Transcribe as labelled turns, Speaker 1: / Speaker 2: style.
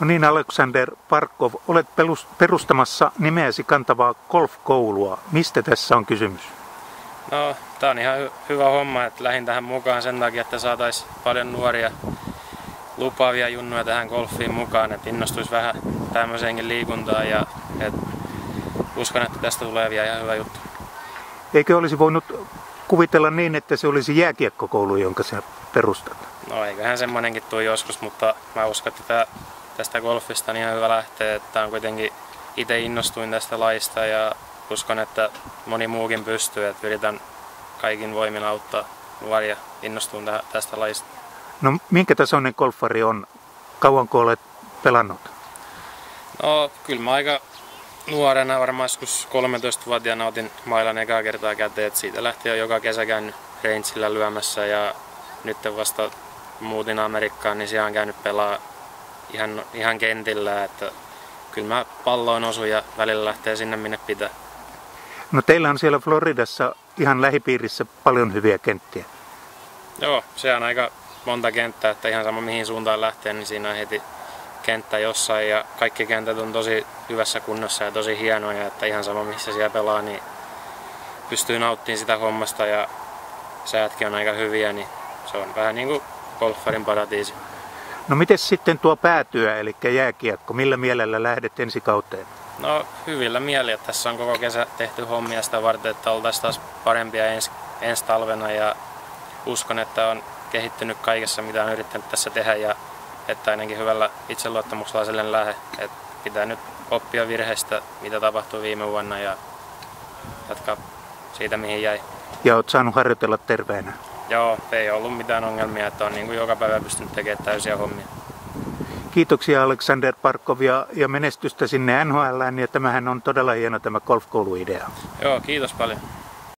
Speaker 1: No niin, Aleksander Parkov, olet perustamassa nimeäsi kantavaa golfkoulua. Mistä tässä on kysymys?
Speaker 2: No, tämä on ihan hy- hyvä homma, että lähdin tähän mukaan sen takia, että saataisiin paljon nuoria lupaavia junnuja tähän golfiin mukaan, että innostuisi vähän tämmöiseenkin liikuntaan ja et uskon, että tästä tulee vielä ihan hyvä juttu.
Speaker 1: Eikö olisi voinut kuvitella niin, että se olisi jääkiekkokoulu, jonka sä perustat?
Speaker 2: No eiköhän semmoinenkin tule joskus, mutta mä uskon, että tää, tästä golfista on ihan hyvä lähteä, että on kuitenkin itse innostuin tästä laista ja uskon, että moni muukin pystyy, että yritän kaikin voimin auttaa nuoria innostuun tästä laista.
Speaker 1: No minkä tasoinen golfari on? Kauanko olet pelannut?
Speaker 2: No kyllä mä aika nuorena, varmaan joskus 13-vuotiaana otin mailan ekaa kertaa käteen, että siitä lähti jo joka kesä käynyt rangeillä lyömässä ja nyt vasta muutin Amerikkaan, niin siellä on käynyt pelaa ihan, ihan kentillä, että kyllä mä palloon osun ja välillä lähtee sinne minne pitää.
Speaker 1: No teillä on siellä Floridassa ihan lähipiirissä paljon hyviä kenttiä.
Speaker 2: Joo, se on aika monta kenttää, että ihan sama mihin suuntaan lähtee, niin siinä on heti kenttä jossain ja kaikki kentät on tosi hyvässä kunnossa ja tosi hienoja, että ihan sama missä siellä pelaa, niin pystyy nauttimaan sitä hommasta ja säätkin on aika hyviä, niin se on vähän niin kuin golfarin paratiisi.
Speaker 1: No miten sitten tuo päätyö, eli jääkiekko, millä mielellä lähdet ensi kauteen?
Speaker 2: No hyvillä mieli, että tässä on koko kesä tehty hommia sitä varten, että oltaisiin taas parempia ens, ensi talvena ja uskon, että on kehittynyt kaikessa, mitä on yrittänyt tässä tehdä ja että ainakin hyvällä itseluottamuksella sille lähde. Että pitää nyt oppia virheistä, mitä tapahtui viime vuonna ja jatkaa siitä, mihin jäi.
Speaker 1: Ja olet saanut harjoitella terveenä?
Speaker 2: Joo, ei ollut mitään ongelmia, että on niin kuin joka päivä pystynyt tekemään täysiä hommia.
Speaker 1: Kiitoksia Alexander Parkov ja, ja menestystä sinne NHL ja tämähän on todella hieno tämä golfkouluidea.
Speaker 2: Joo, kiitos paljon.